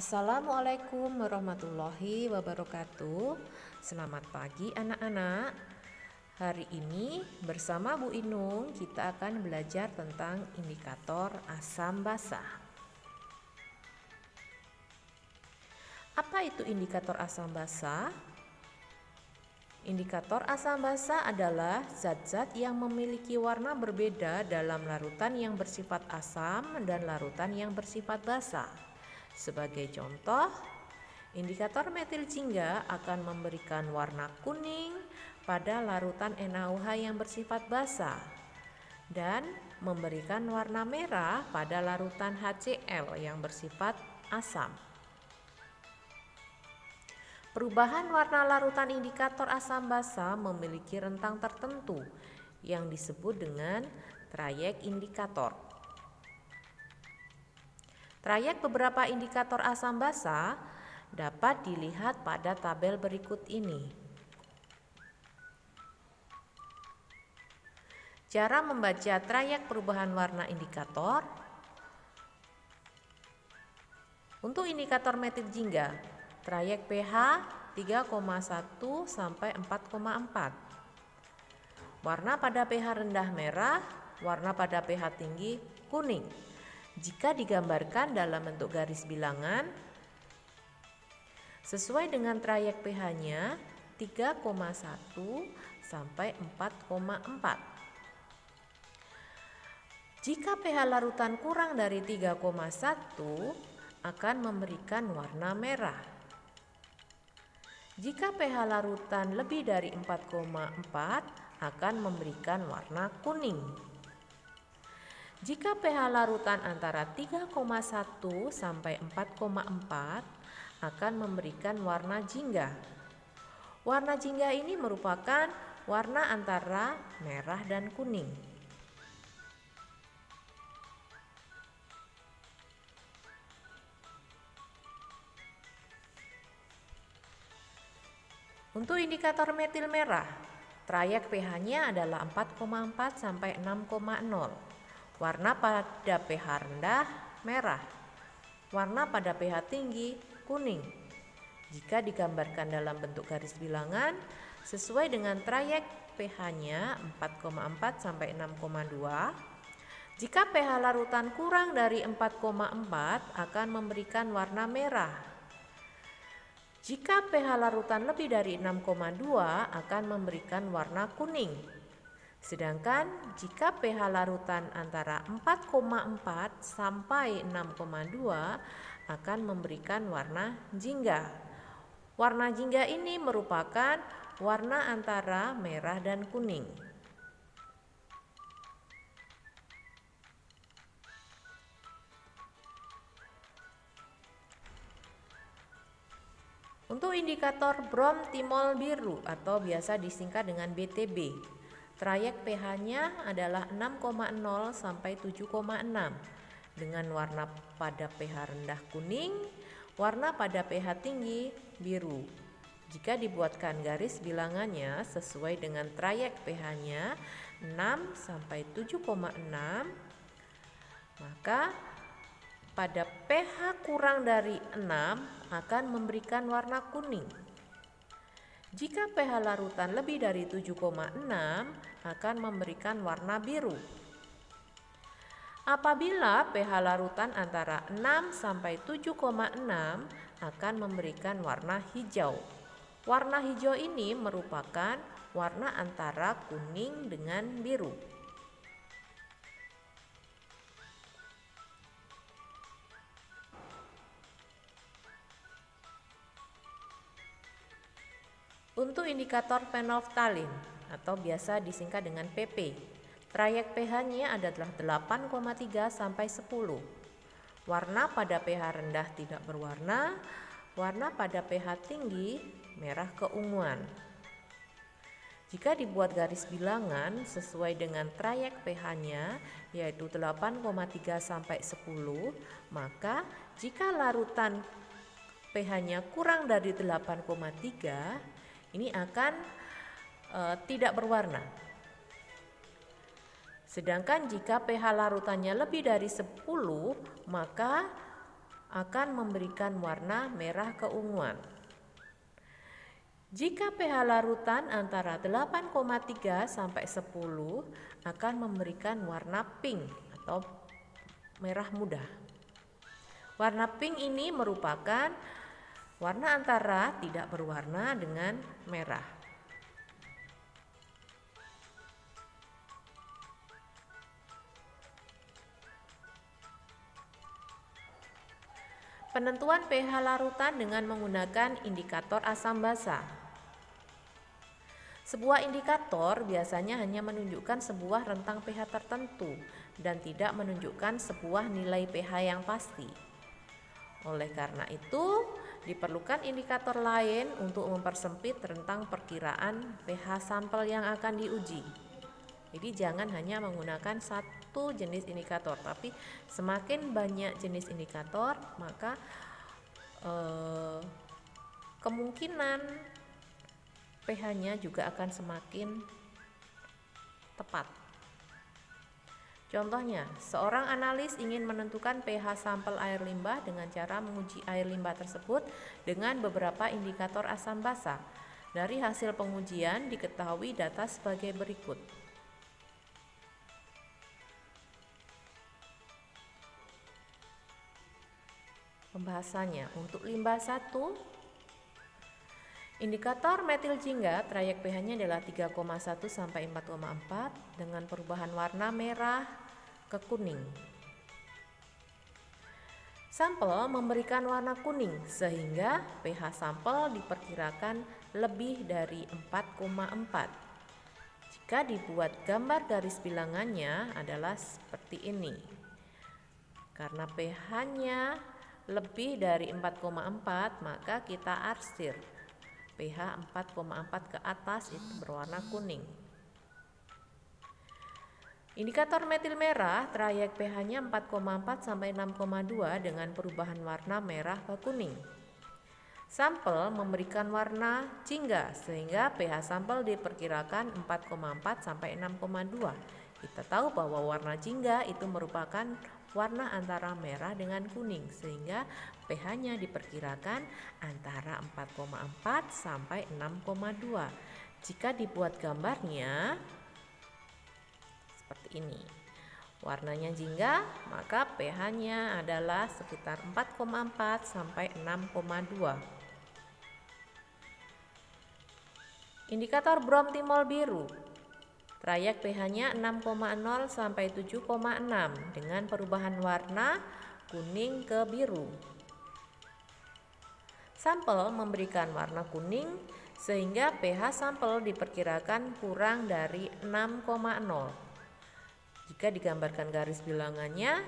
Assalamualaikum warahmatullahi wabarakatuh. Selamat pagi anak-anak. Hari ini bersama Bu Inung kita akan belajar tentang indikator asam basa. Apa itu indikator asam basa? Indikator asam basa adalah zat-zat yang memiliki warna berbeda dalam larutan yang bersifat asam dan larutan yang bersifat basa. Sebagai contoh, indikator metil jingga akan memberikan warna kuning pada larutan NaOH yang bersifat basa dan memberikan warna merah pada larutan HCl yang bersifat asam. Perubahan warna larutan indikator asam basa memiliki rentang tertentu yang disebut dengan trayek indikator. Trayek beberapa indikator asam basa dapat dilihat pada tabel berikut ini. Cara membaca trayek perubahan warna indikator Untuk indikator metil jingga, trayek pH 3,1 sampai 4,4. Warna pada pH rendah merah, warna pada pH tinggi kuning. Jika digambarkan dalam bentuk garis bilangan, sesuai dengan trayek pH-nya 3,1 sampai 4,4. Jika pH larutan kurang dari 3,1 akan memberikan warna merah. Jika pH larutan lebih dari 4,4 akan memberikan warna kuning. Jika pH larutan antara 3,1 sampai 4,4 akan memberikan warna jingga. Warna jingga ini merupakan warna antara merah dan kuning. Untuk indikator metil merah, trayek pH-nya adalah 4,4 sampai 6,0. Warna pada pH rendah merah. Warna pada pH tinggi kuning. Jika digambarkan dalam bentuk garis bilangan sesuai dengan trayek pH-nya 4,4 sampai 6,2. Jika pH larutan kurang dari 4,4 akan memberikan warna merah. Jika pH larutan lebih dari 6,2 akan memberikan warna kuning. Sedangkan jika pH larutan antara 4,4 sampai 6,2 akan memberikan warna jingga. Warna jingga ini merupakan warna antara merah dan kuning. Untuk indikator brom timol biru atau biasa disingkat dengan BTB, Trayek pH-nya adalah 6,0 sampai 7,6 dengan warna pada pH rendah kuning, warna pada pH tinggi biru. Jika dibuatkan garis bilangannya sesuai dengan trayek pH-nya 6 sampai 7,6 maka pada pH kurang dari 6 akan memberikan warna kuning. Jika pH larutan lebih dari 7,6 akan memberikan warna biru. Apabila pH larutan antara 6 sampai 7,6 akan memberikan warna hijau. Warna hijau ini merupakan warna antara kuning dengan biru. Untuk indikator fenolftalin atau biasa disingkat dengan PP, trayek pH-nya adalah 8,3 sampai 10. Warna pada pH rendah tidak berwarna, warna pada pH tinggi merah keunguan. Jika dibuat garis bilangan sesuai dengan trayek pH-nya yaitu 8,3 sampai 10, maka jika larutan pH-nya kurang dari 8,3 ini akan e, tidak berwarna. Sedangkan jika pH larutannya lebih dari 10, maka akan memberikan warna merah keunguan. Jika pH larutan antara 8,3 sampai 10 akan memberikan warna pink atau merah muda. Warna pink ini merupakan warna antara tidak berwarna dengan merah. Penentuan pH larutan dengan menggunakan indikator asam basa. Sebuah indikator biasanya hanya menunjukkan sebuah rentang pH tertentu dan tidak menunjukkan sebuah nilai pH yang pasti. Oleh karena itu, diperlukan indikator lain untuk mempersempit rentang perkiraan pH sampel yang akan diuji. Jadi jangan hanya menggunakan satu jenis indikator, tapi semakin banyak jenis indikator, maka eh, kemungkinan pH-nya juga akan semakin tepat. Contohnya, seorang analis ingin menentukan pH sampel air limbah dengan cara menguji air limbah tersebut dengan beberapa indikator asam basa. Dari hasil pengujian diketahui data sebagai berikut. Pembahasannya untuk limbah 1 Indikator metil jingga trayek pH-nya adalah 3,1 sampai 4,4 dengan perubahan warna merah ke kuning. Sampel memberikan warna kuning sehingga pH sampel diperkirakan lebih dari 4,4. Jika dibuat gambar garis bilangannya adalah seperti ini. Karena pH-nya lebih dari 4,4 maka kita arsir pH 4,4 ke atas itu berwarna kuning. Indikator metil merah trayek pH-nya 4,4 sampai 6,2 dengan perubahan warna merah ke kuning. Sampel memberikan warna jingga sehingga pH sampel diperkirakan 4,4 sampai 6,2. Kita tahu bahwa warna jingga itu merupakan warna antara merah dengan kuning sehingga pH-nya diperkirakan antara 4,4 sampai 6,2. Jika dibuat gambarnya seperti ini. Warnanya jingga, maka pH-nya adalah sekitar 4,4 sampai 6,2. Indikator bromtimol biru Trayek pH-nya 6,0 sampai 7,6 dengan perubahan warna kuning ke biru. Sampel memberikan warna kuning sehingga pH sampel diperkirakan kurang dari 6,0. Jika digambarkan garis bilangannya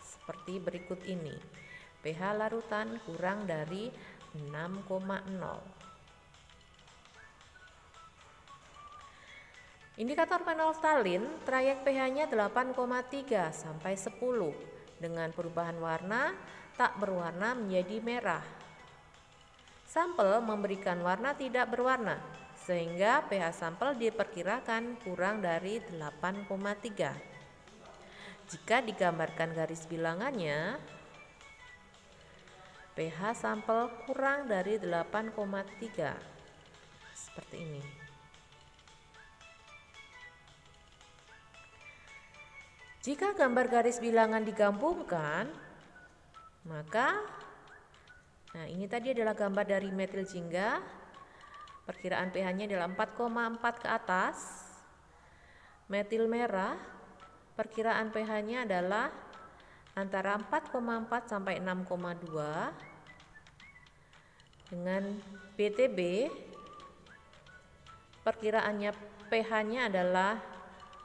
seperti berikut ini. pH larutan kurang dari 6,0. Indikator phenolphthalein trayek pH-nya 8,3 sampai 10 dengan perubahan warna tak berwarna menjadi merah. Sampel memberikan warna tidak berwarna sehingga pH sampel diperkirakan kurang dari 8,3. Jika digambarkan garis bilangannya, pH sampel kurang dari 8,3 seperti ini. Jika gambar garis bilangan digabungkan, maka nah ini tadi adalah gambar dari metil jingga. Perkiraan pH-nya adalah 4,4 ke atas. Metil merah perkiraan pH-nya adalah antara 4,4 sampai 6,2 dengan BTB perkiraannya pH-nya adalah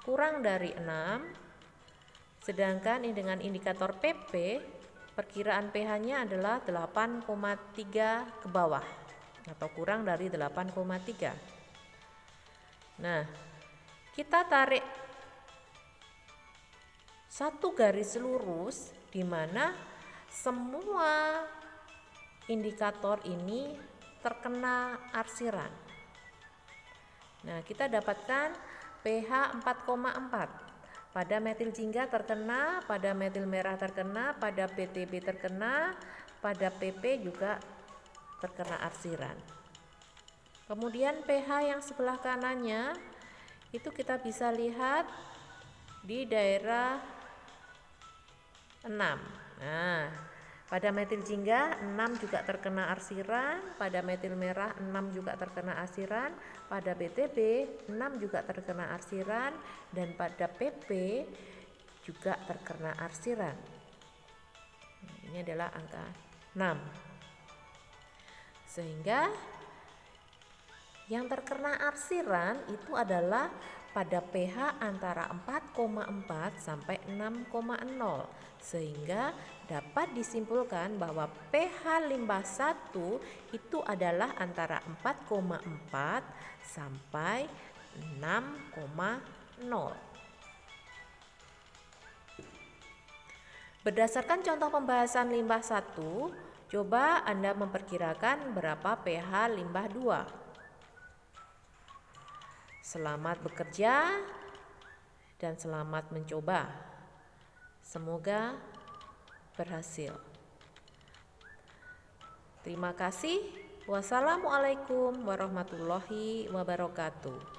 kurang dari 6 Sedangkan dengan indikator PP, perkiraan pH-nya adalah 8,3 ke bawah atau kurang dari 8,3. Nah, kita tarik satu garis lurus di mana semua indikator ini terkena arsiran. Nah, kita dapatkan pH 4,4 pada metil jingga terkena, pada metil merah terkena, pada PTB terkena, pada PP juga terkena arsiran. Kemudian pH yang sebelah kanannya itu kita bisa lihat di daerah 6. Nah, pada metil jingga 6 juga terkena arsiran, pada metil merah 6 juga terkena arsiran, pada BTB 6 juga terkena arsiran dan pada PP juga terkena arsiran. Ini adalah angka 6. Sehingga yang terkena arsiran itu adalah pada pH antara 4,4 sampai 6,0 sehingga dapat disimpulkan bahwa pH limbah 1 itu adalah antara 4,4 sampai 6,0. Berdasarkan contoh pembahasan limbah 1, coba Anda memperkirakan berapa pH limbah 2. Selamat bekerja dan selamat mencoba. Semoga berhasil. Terima kasih. Wassalamualaikum warahmatullahi wabarakatuh.